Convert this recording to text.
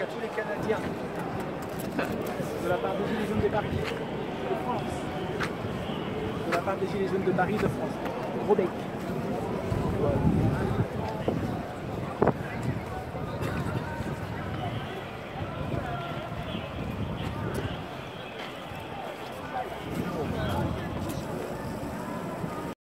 à tous les Canadiens de la part des Gilets jaunes de Paris, de France, de la part des Gilets jaunes de Paris, de France. Gros bec.